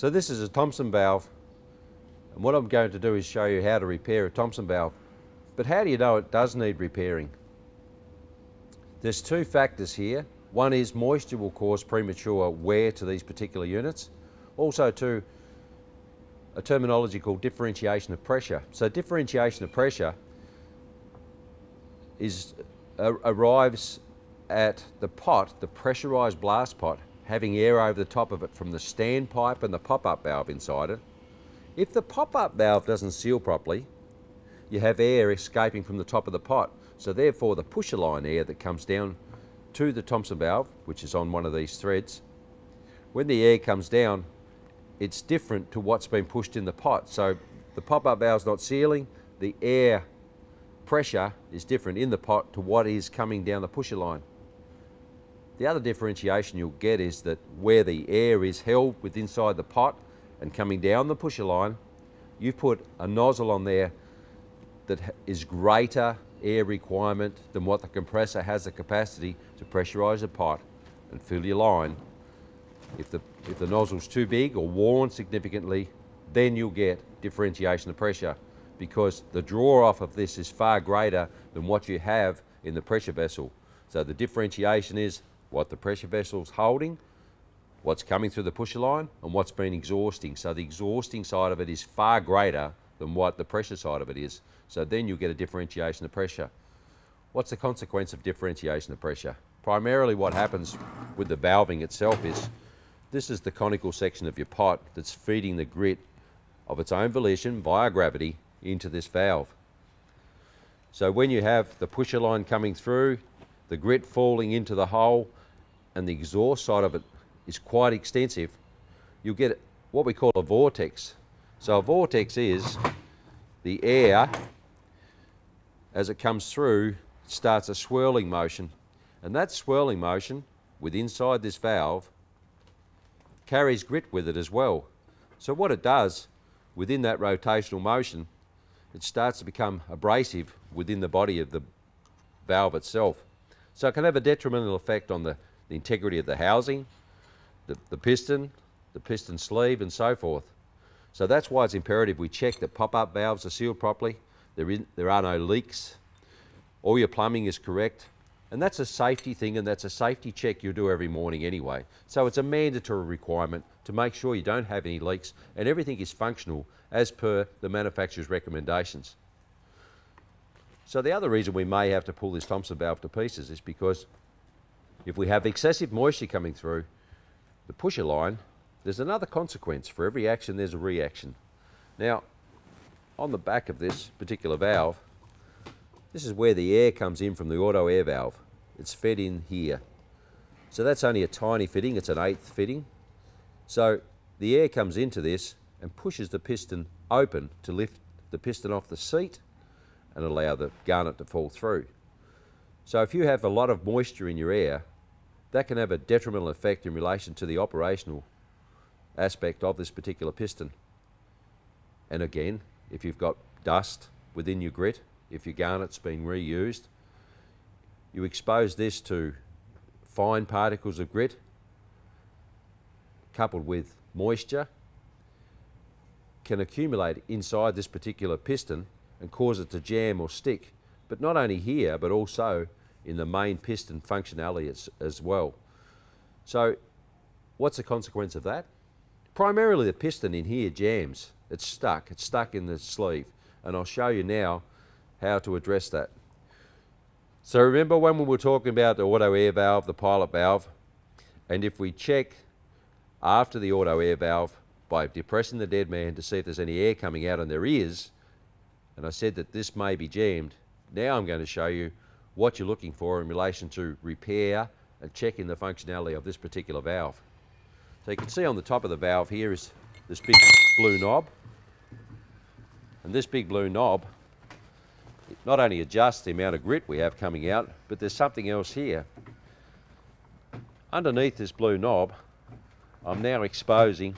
So this is a Thompson valve and what I'm going to do is show you how to repair a Thompson valve. But how do you know it does need repairing? There's two factors here. One is moisture will cause premature wear to these particular units. Also to a terminology called differentiation of pressure. So differentiation of pressure is uh, arrives at the pot, the pressurized blast pot, having air over the top of it from the standpipe and the pop-up valve inside it. If the pop-up valve doesn't seal properly, you have air escaping from the top of the pot. So therefore the pusher line air that comes down to the Thompson valve, which is on one of these threads, when the air comes down, it's different to what's been pushed in the pot. So the pop-up valve's not sealing, the air pressure is different in the pot to what is coming down the pusher line. The other differentiation you'll get is that where the air is held with inside the pot and coming down the pusher line, you've put a nozzle on there that is greater air requirement than what the compressor has the capacity to pressurize the pot and fill your line. If the, if the nozzle's too big or worn significantly, then you'll get differentiation of pressure because the draw off of this is far greater than what you have in the pressure vessel. So the differentiation is what the pressure vessel is holding, what's coming through the pusher line, and what's been exhausting. So the exhausting side of it is far greater than what the pressure side of it is. So then you'll get a differentiation of pressure. What's the consequence of differentiation of pressure? Primarily what happens with the valving itself is this is the conical section of your pot that's feeding the grit of its own volition via gravity into this valve. So when you have the pusher line coming through, the grit falling into the hole, and the exhaust side of it is quite extensive, you'll get what we call a vortex. So a vortex is the air, as it comes through, starts a swirling motion. And that swirling motion, with inside this valve, carries grit with it as well. So what it does, within that rotational motion, it starts to become abrasive within the body of the valve itself. So it can have a detrimental effect on the, the integrity of the housing, the, the piston, the piston sleeve and so forth. So that's why it's imperative we check that pop-up valves are sealed properly, there, is, there are no leaks, all your plumbing is correct, and that's a safety thing and that's a safety check you do every morning anyway. So it's a mandatory requirement to make sure you don't have any leaks and everything is functional as per the manufacturer's recommendations. So the other reason we may have to pull this Thompson valve to pieces is because if we have excessive moisture coming through the pusher line, there's another consequence. For every action, there's a reaction. Now, on the back of this particular valve, this is where the air comes in from the auto air valve. It's fed in here. So that's only a tiny fitting, it's an eighth fitting. So the air comes into this and pushes the piston open to lift the piston off the seat and allow the garnet to fall through. So if you have a lot of moisture in your air, that can have a detrimental effect in relation to the operational aspect of this particular piston. And again, if you've got dust within your grit, if your garnet's been reused, you expose this to fine particles of grit coupled with moisture can accumulate inside this particular piston and cause it to jam or stick, but not only here, but also in the main piston functionality as, as well. So what's the consequence of that? Primarily the piston in here jams. It's stuck. It's stuck in the sleeve. And I'll show you now how to address that. So remember when we were talking about the auto air valve, the pilot valve, and if we check after the auto air valve by depressing the dead man to see if there's any air coming out, and there is, and I said that this may be jammed, now I'm going to show you what you're looking for in relation to repair and checking the functionality of this particular valve. So you can see on the top of the valve here is this big blue knob. And this big blue knob not only adjusts the amount of grit we have coming out, but there's something else here. Underneath this blue knob, I'm now exposing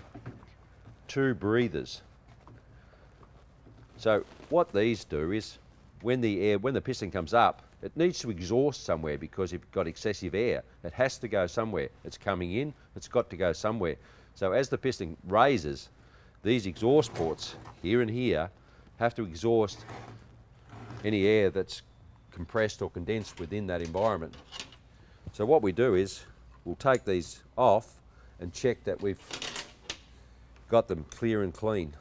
two breathers. So what these do is when the air, when the piston comes up, it needs to exhaust somewhere because you've got excessive air. It has to go somewhere. It's coming in, it's got to go somewhere. So as the piston raises, these exhaust ports here and here have to exhaust any air that's compressed or condensed within that environment. So what we do is we'll take these off and check that we've got them clear and clean.